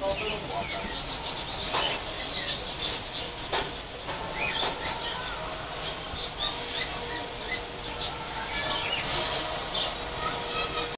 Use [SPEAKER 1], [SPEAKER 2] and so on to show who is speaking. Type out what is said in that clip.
[SPEAKER 1] Walk on.